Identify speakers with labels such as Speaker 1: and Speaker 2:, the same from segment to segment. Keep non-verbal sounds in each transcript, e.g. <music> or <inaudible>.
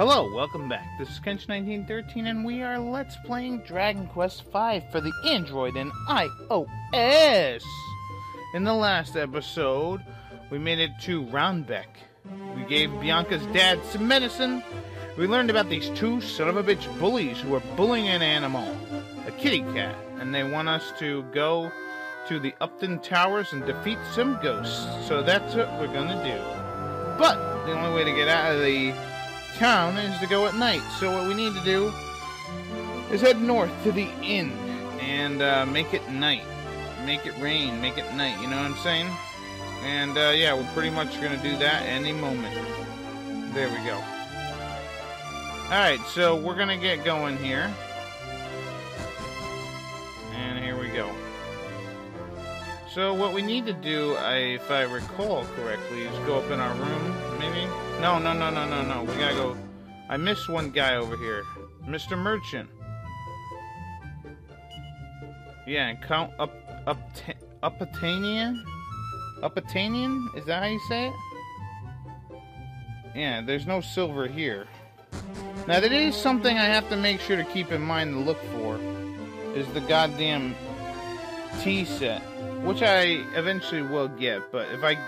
Speaker 1: Hello, welcome back. This is Kenshin1913, and we are Let's Playing Dragon Quest V for the Android and iOS. In the last episode, we made it to Roundbeck. We gave Bianca's dad some medicine. We learned about these two son of a bitch bullies who are bullying an animal, a kitty cat, and they want us to go to the Uptaten Towers and defeat some ghosts. So that's what we're gonna do. But the only way to get out of the town is to go at night. So what we need to do is head north to the inn and uh, make it night. Make it rain, make it night, you know what I'm saying? And uh, yeah, we're pretty much going to do that any moment. There we go. Alright, so we're going to get going here. And here we go. So what we need to do, if I recall correctly, is go up in our room, maybe? No, no, no, no, no, no. We gotta go. I missed one guy over here. Mr. Merchant. Yeah, and Count Up Up Uppatanian? Uppatanian? Is that how you say it? Yeah, there's no silver here. Now, that is something I have to make sure to keep in mind to look for. Is the goddamn tea set. Which I eventually will get, but if I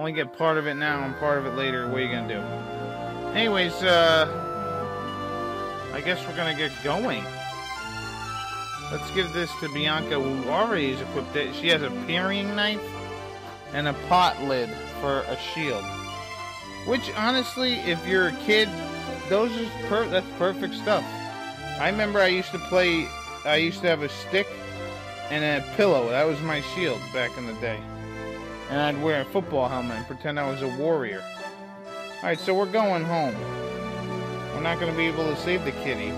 Speaker 1: only get part of it now and part of it later, what are you gonna do? Anyways, uh, I guess we're gonna get going. Let's give this to Bianca, who already is equipped it. She has a paring knife and a pot lid for a shield. Which, honestly, if you're a kid, those are per that's perfect stuff. I remember I used to play, I used to have a stick and a pillow. That was my shield back in the day. And I'd wear a football helmet and pretend I was a warrior. Alright, so we're going home. We're not going to be able to save the kitty.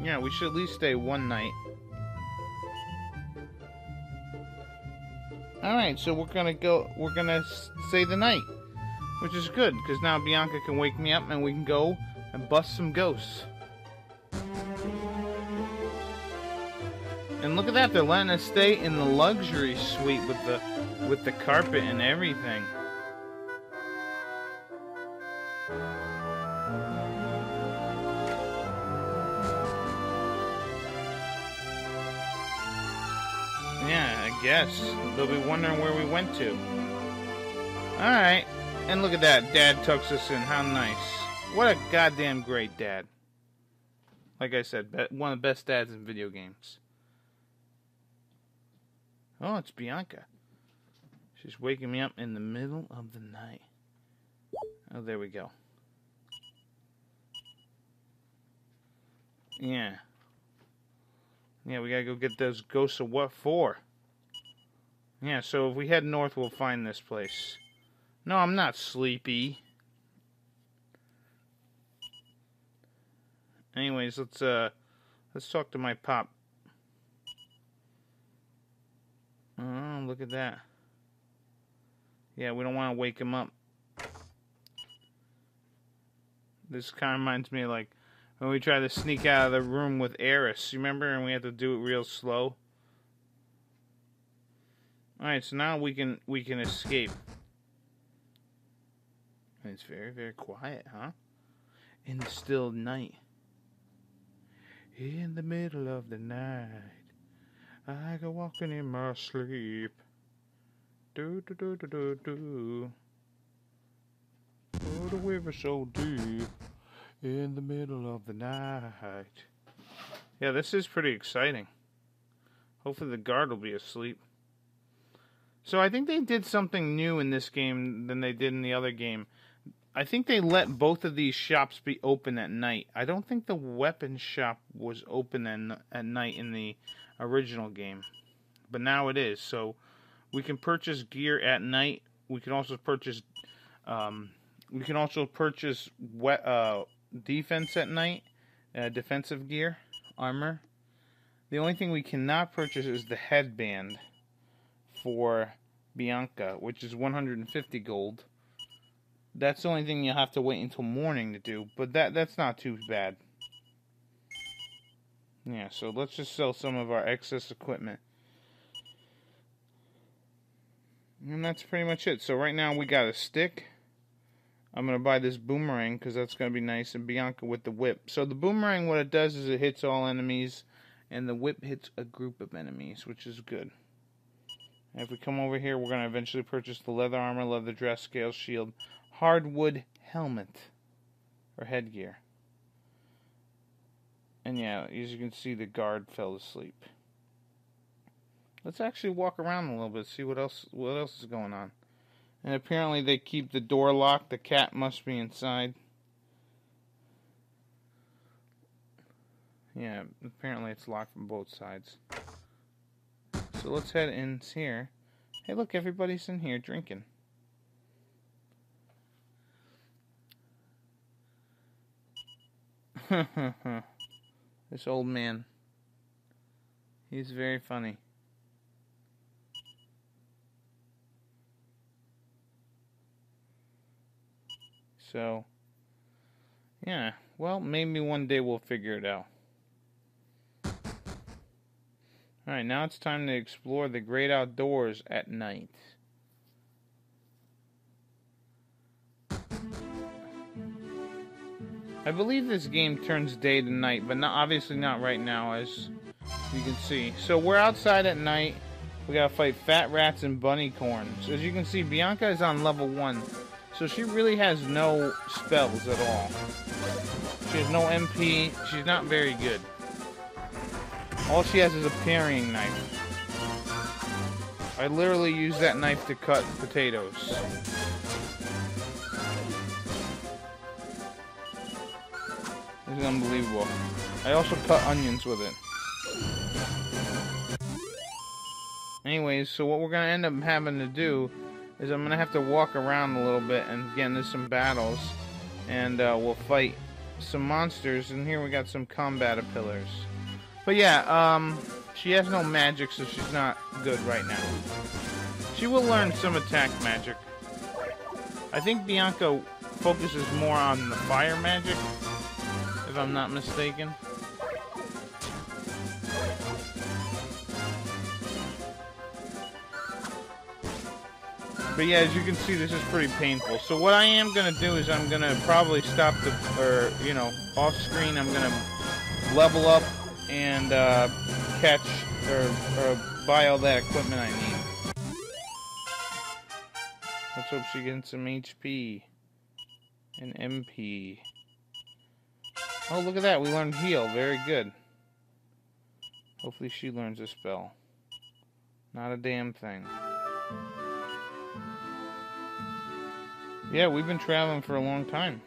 Speaker 1: Yeah, we should at least stay one night. Alright, so we're going to go, we're going to stay the night. Which is good, because now Bianca can wake me up and we can go and bust some ghosts. And look at that, they're letting us stay in the luxury suite with the with the carpet and everything. Yeah, I guess. They'll be wondering where we went to. Alright. And look at that. Dad tucks us in. How nice. What a goddamn great dad. Like I said, one of the best dads in video games. Oh, it's Bianca. She's waking me up in the middle of the night. Oh, there we go. Yeah. Yeah, we gotta go get those ghosts of what for? Yeah, so if we head north, we'll find this place. No, I'm not sleepy. Anyways, let's uh let's talk to my pop. Oh, look at that. Yeah, we don't want to wake him up. This kind of reminds me of like when we tried to sneak out of the room with Eris. You remember? And we had to do it real slow. Alright, so now we can we can escape. And it's very, very quiet, huh? In the still night. In the middle of the night. I go walking in my sleep. Do do do do do do. Oh, the river so deep in the middle of the night. Yeah, this is pretty exciting. Hopefully the guard will be asleep. So I think they did something new in this game than they did in the other game. I think they let both of these shops be open at night. I don't think the weapon shop was open at, at night in the original game. But now it is. So we can purchase gear at night. We can also purchase um, we can also purchase wet, uh, defense at night, uh, defensive gear, armor. The only thing we cannot purchase is the headband for Bianca, which is 150 gold. That's the only thing you'll have to wait until morning to do, but that that's not too bad. Yeah, so let's just sell some of our excess equipment. And that's pretty much it. So right now we got a stick, I'm going to buy this boomerang because that's going to be nice, and Bianca with the whip. So the boomerang, what it does is it hits all enemies, and the whip hits a group of enemies, which is good. And if we come over here, we're going to eventually purchase the leather armor, leather dress, scale shield, hardwood helmet, or headgear. And yeah, as you can see, the guard fell asleep. Let's actually walk around a little bit, see what else what else is going on. And apparently they keep the door locked. The cat must be inside. Yeah, apparently it's locked from both sides. So let's head in here. Hey, look, everybody's in here drinking. <laughs> this old man. He's very funny. So, yeah. Well, maybe one day we'll figure it out. Alright, now it's time to explore the great outdoors at night. I believe this game turns day to night, but not obviously not right now, as you can see. So we're outside at night. We gotta fight fat rats and bunicorns. As you can see, Bianca is on level 1. So she really has no spells at all. She has no MP. She's not very good. All she has is a parrying knife. I literally use that knife to cut potatoes. This is unbelievable. I also cut onions with it. Anyways, so what we're going to end up having to do is I'm gonna have to walk around a little bit and get into some battles, and uh, we'll fight some monsters. And here we got some combat pillars. But yeah, um, she has no magic, so she's not good right now. She will learn some attack magic. I think Bianca focuses more on the fire magic, if I'm not mistaken. But yeah, as you can see, this is pretty painful. So what I am going to do is I'm going to probably stop the, or, you know, off screen, I'm going to level up and uh, catch or, or buy all that equipment I need. Let's hope she gets some HP and MP. Oh, look at that. We learned heal. Very good. Hopefully she learns a spell. Not a damn thing. Yeah, we've been traveling for a long time.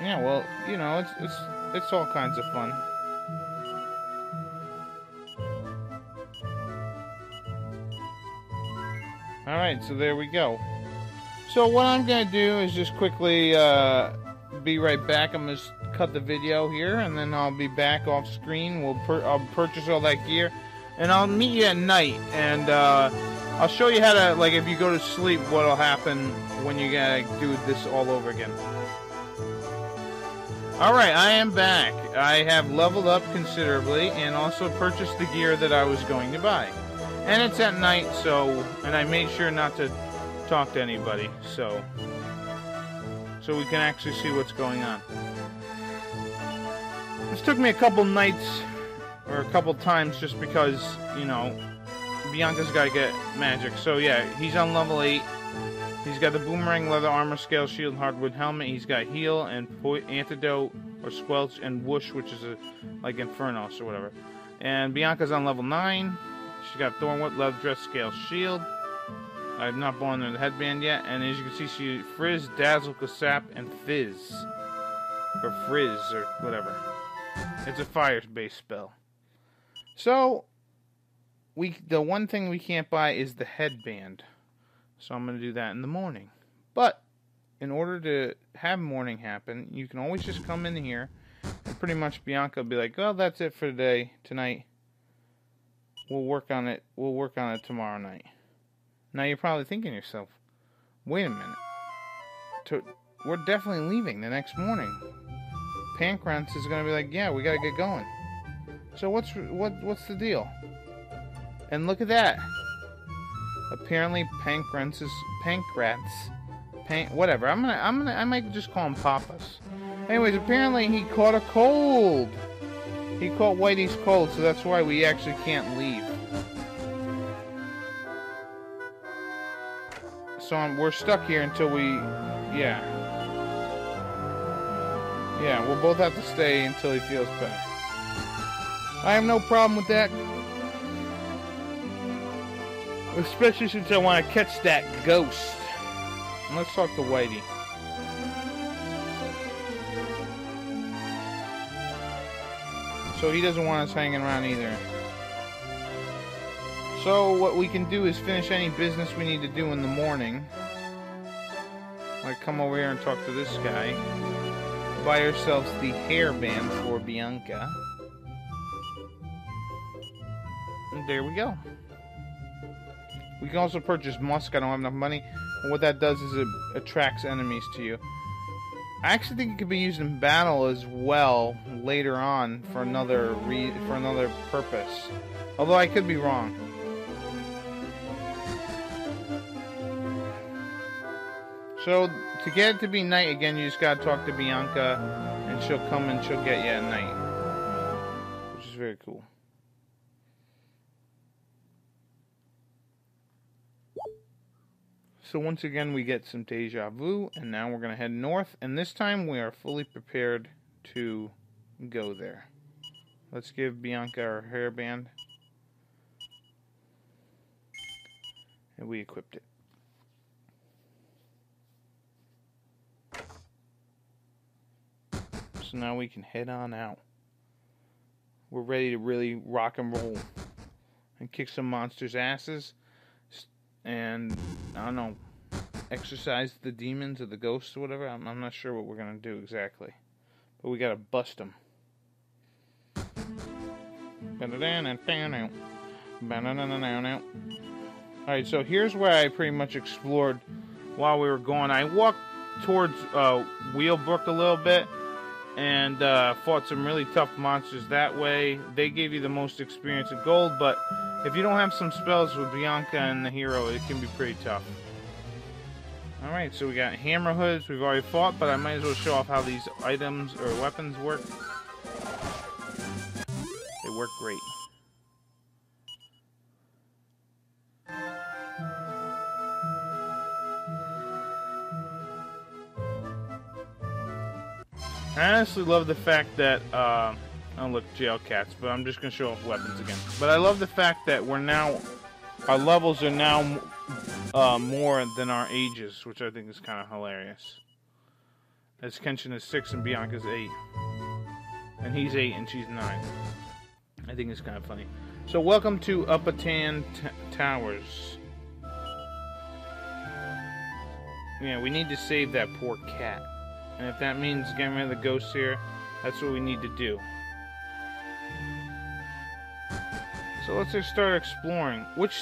Speaker 1: Yeah, well, you know, it's it's it's all kinds of fun. All right, so there we go. So what I'm gonna do is just quickly uh, be right back. I'm gonna cut the video here, and then I'll be back off screen. We'll I'll purchase all that gear, and I'll meet you at night and. Uh, I'll show you how to, like, if you go to sleep, what'll happen when you gotta do this all over again. Alright, I am back. I have leveled up considerably and also purchased the gear that I was going to buy. And it's at night, so, and I made sure not to talk to anybody, so, so we can actually see what's going on. This took me a couple nights, or a couple times, just because, you know, Bianca's got to get magic. So yeah, he's on level 8. He's got the boomerang, leather armor, scale shield, hardwood helmet. He's got heal and antidote or squelch and whoosh, which is a, like Infernos or whatever. And Bianca's on level 9. She's got thornwood, leather dress, scale shield. I've not bought her the headband yet. And as you can see, she frizz, dazzle, kasap, and fizz. Or frizz, or whatever. It's a fire-based spell. So, we the one thing we can't buy is the headband. So I'm going to do that in the morning. But in order to have morning happen, you can always just come in here and pretty much Bianca will be like, "Oh, that's it for today, tonight. We'll work on it. We'll work on it tomorrow night." Now you're probably thinking to yourself, "Wait a minute. To, we're definitely leaving the next morning." Pancrance is going to be like, "Yeah, we got to get going." So what's what what's the deal? And look at that. Apparently, Pancrats, is Pancrats, Pan, whatever. I'm gonna, I'm gonna, I might just call him Papas. Anyways, apparently he caught a cold. He caught Whitey's cold, so that's why we actually can't leave. So I'm, we're stuck here until we, yeah. Yeah, we'll both have to stay until he feels better. I have no problem with that. Especially since I want to catch that ghost. Let's talk to Whitey. So he doesn't want us hanging around either. So what we can do is finish any business we need to do in the morning. Like come over here and talk to this guy. Buy ourselves the hairband for Bianca. And there we go. We can also purchase musk. I don't have enough money. And what that does is it attracts enemies to you. I actually think it could be used in battle as well later on for another for another purpose. Although I could be wrong. So to get it to be night again, you just gotta talk to Bianca, and she'll come and she'll get you at night, which is very cool. So once again, we get some deja vu, and now we're gonna head north, and this time we are fully prepared to go there. Let's give Bianca our hairband. And we equipped it. So now we can head on out. We're ready to really rock and roll and kick some monsters' asses and, I don't know, exercise the demons or the ghosts or whatever. I'm, I'm not sure what we're going to do exactly. But we got to bust them. Alright, so here's where I pretty much explored while we were going. I walked towards uh, Whealbrook a little bit and uh, fought some really tough monsters that way. They gave you the most experience of gold, but if you don't have some spells with Bianca and the hero, it can be pretty tough. Alright, so we got hammerhoods we've already fought, but I might as well show off how these items or weapons work. They work great. I honestly love the fact that, uh, oh look, jailcats, but I'm just to show off weapons again. But I love the fact that we're now, our levels are now uh, more than our ages, which I think is kind of hilarious. As Kenshin is 6 and Bianca's 8. And he's 8 and she's 9. I think it's kind of funny. So welcome to Uptaten Towers. Yeah, we need to save that poor cat. And if that means getting rid of the ghosts here, that's what we need to do. So let's just start exploring, which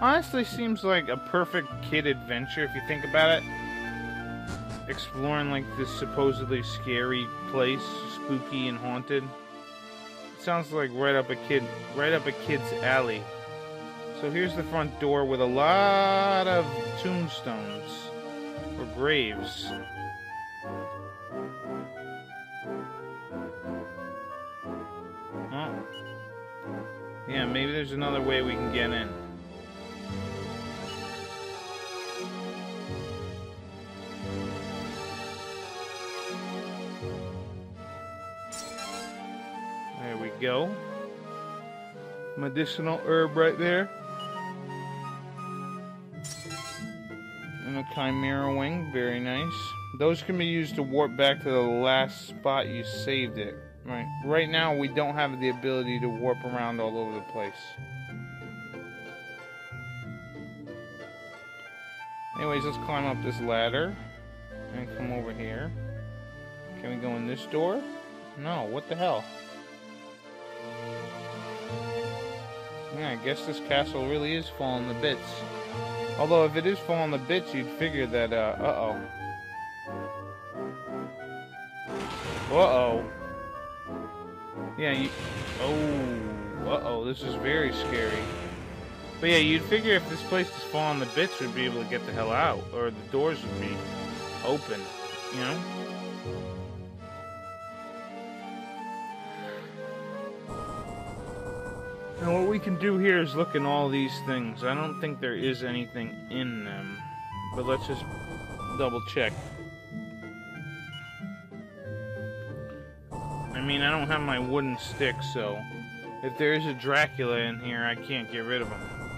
Speaker 1: honestly seems like a perfect kid adventure if you think about it. Exploring like this supposedly scary place, spooky and haunted. It sounds like right up a kid, right up a kid's alley. So here's the front door with a lot of tombstones or graves. Maybe there's another way we can get in. There we go. Medicinal herb right there. And a chimera wing, very nice. Those can be used to warp back to the last spot you saved it. Right. Right now, we don't have the ability to warp around all over the place. Anyways, let's climb up this ladder and come over here. Can we go in this door? No, what the hell? Yeah, I guess this castle really is falling to bits. Although if it is falling to bits, you'd figure that, uh, uh-oh. Uh-oh. Yeah, you... Oh, uh-oh, this is very scary. But yeah, you'd figure if this place is falling to bits, we'd be able to get the hell out, or the doors would be open, you know? And what we can do here is look in all these things. I don't think there is anything in them, but let's just double check. Mean, I don't have my wooden stick, so if there is a Dracula in here, I can't get rid of him.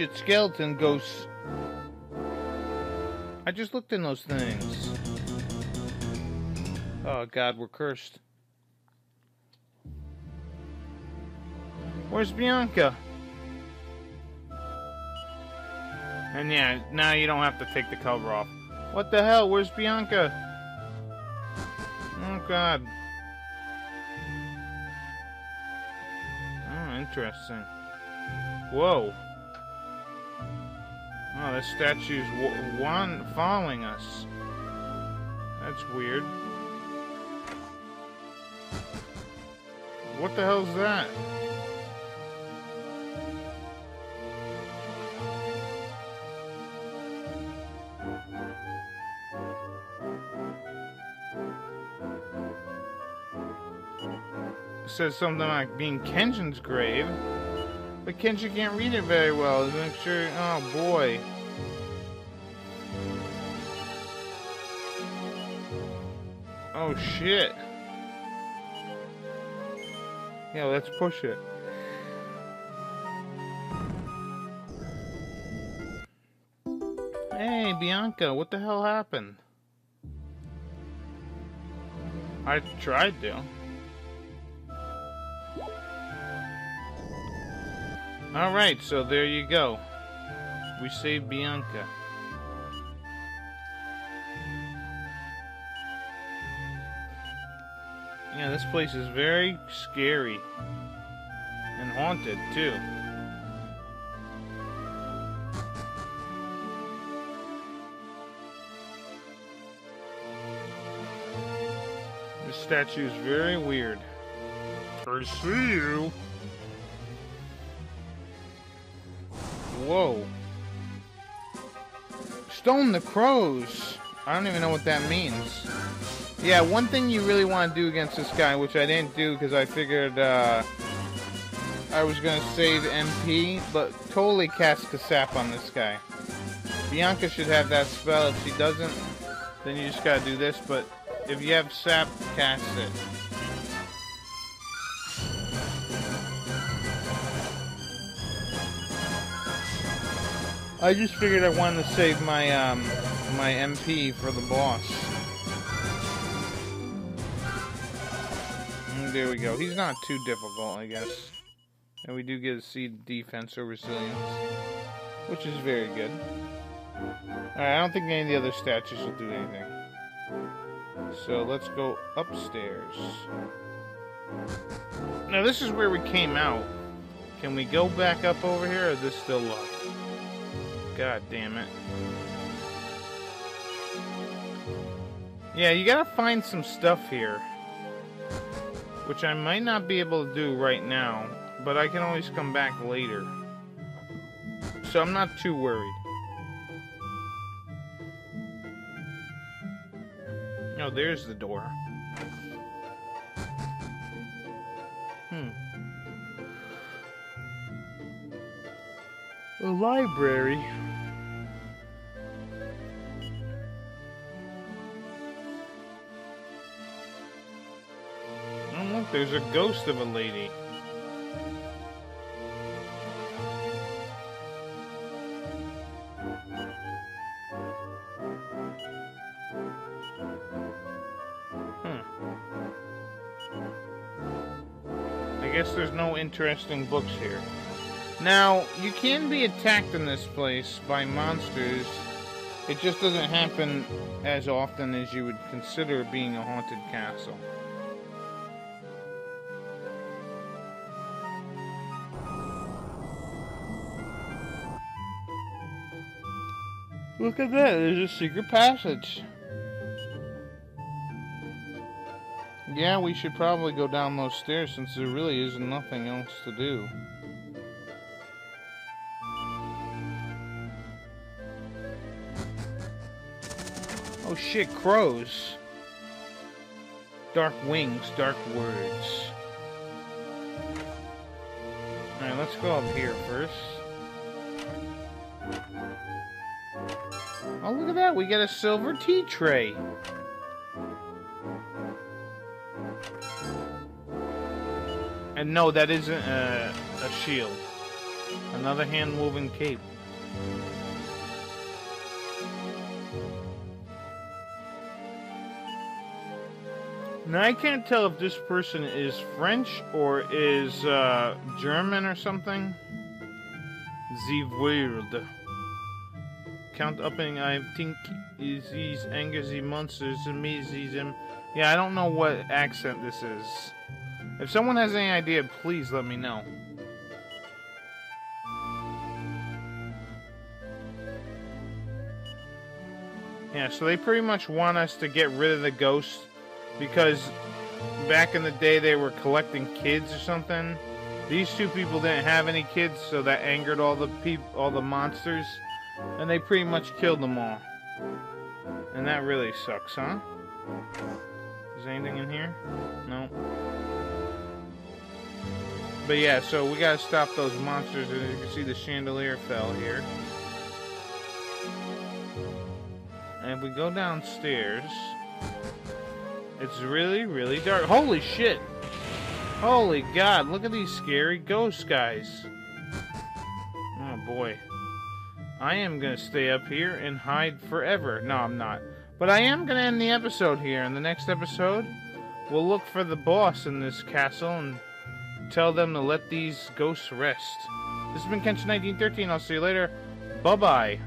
Speaker 1: Shit, skeleton ghosts. I just looked in those things. Oh god, we're cursed. Where's Bianca? And yeah, now you don't have to take the cover off. What the hell? Where's Bianca? Oh god. Oh, interesting. Whoa. Oh, the statue's one following us. That's weird. What the hell's that? says something like being Kenshin's grave. But Kenshin can't read it very well. Make sure. Oh boy. Oh shit. Yeah, let's push it. Hey, Bianca, what the hell happened? I tried to. Alright, so there you go. We saved Bianca. Yeah, this place is very scary. And haunted, too. This statue is very weird. I see you. Whoa. Stone the crows. I don't even know what that means. Yeah, one thing you really want to do against this guy, which I didn't do because I figured uh, I was going to save MP, but totally cast Kasap on this guy. Bianca should have that spell. If she doesn't, then you just got to do this, but if you have Sap, cast it. I just figured I wanted to save my um, my MP for the boss. And mm, there we go. He's not too difficult, I guess. And we do get to see defense or resilience, which is very good. Alright, I don't think any of the other statues will do anything. So let's go upstairs. Now this is where we came out. Can we go back up over here, or is this still locked? God damn it. Yeah, you gotta find some stuff here. Which I might not be able to do right now, but I can always come back later. So I'm not too worried. Oh, there's the door. A library. Look, There's a ghost of a lady. Hmm. I guess there's no interesting books here. Now, you can be attacked in this place by monsters It just doesn't happen as often as you would consider being a haunted castle. Look at that, there's a secret passage. Yeah, we should probably go down those stairs since there really is nothing else to do. Oh shit, crows. Dark wings, dark words. Alright, let's go up here first. Oh, look at that. We get a silver tea tray. And no, that isn't a, a shield. Another hand-woven cape. Now, I can't tell if this person is French or is uh, German or something. The world. Count upping, I think, is these angry monsters amazing. Yeah, I don't know what accent this is. If someone has any idea, please let me know. Yeah, so they pretty much want us to get rid of the ghosts because back in the day they were collecting kids or something. These two people didn't have any kids, so that angered all the peop all the monsters, and they pretty much killed them all. And that really sucks, huh? Is anything in here? No. But yeah, so we gotta stop those monsters. As you can see, the chandelier fell here. And if we go downstairs, it's really, really dark. Holy shit! Holy god, look at these scary ghost guys. Oh boy. I am gonna stay up here and hide forever. No, I'm not. But I am gonna end the episode here. In the next episode, we'll look for the boss in this castle and tell them to let these ghosts rest. This has been Kenshin1913. I'll see you later. Bye-bye.